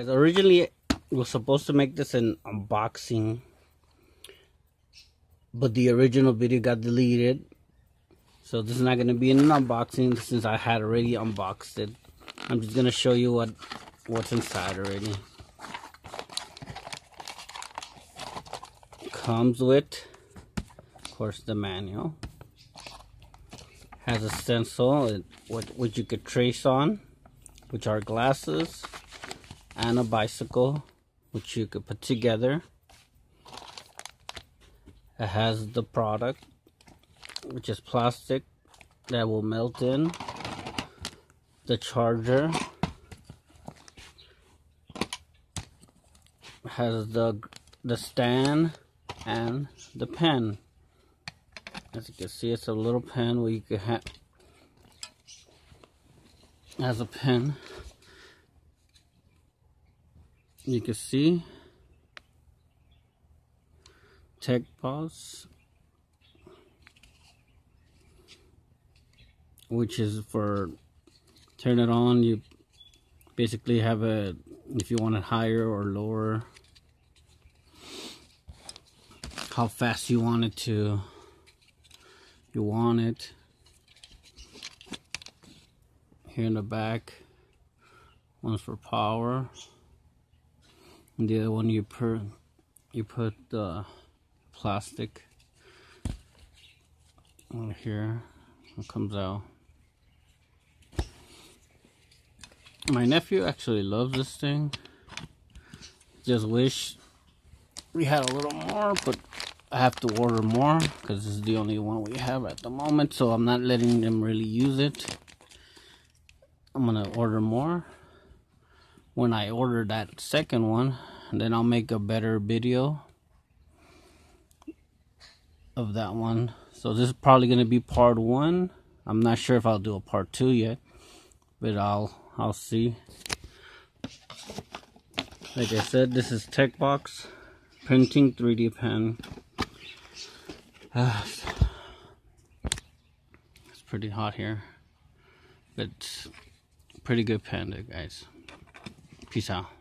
As originally was supposed to make this an unboxing, but the original video got deleted. So this is not gonna be an unboxing since I had already unboxed it. I'm just gonna show you what what's inside already. Comes with, of course, the manual. Has a stencil which you could trace on, which are glasses, and a bicycle, which you could put together. It has the product, which is plastic that will melt in. The charger has the the stand and the pen. As you can see, it's a little pen where you can have has a pen. You can see. Tech Pause, which is for turn it on. You basically have a if you want it higher or lower how fast you want it to you want it. Here in the back one's for power the other one you put you put the plastic on here. It comes out. My nephew actually loves this thing. Just wish we had a little more but I have to order more because this is the only one we have at the moment so I'm not letting them really use it. I'm gonna order more when I order that second one then I'll make a better video of that one. So this is probably gonna be part one. I'm not sure if I'll do a part two yet but I'll I'll see. Like I said this is Tecboss printing 3D pen. Uh, it's pretty hot here, but pretty good panda, guys. Peace out.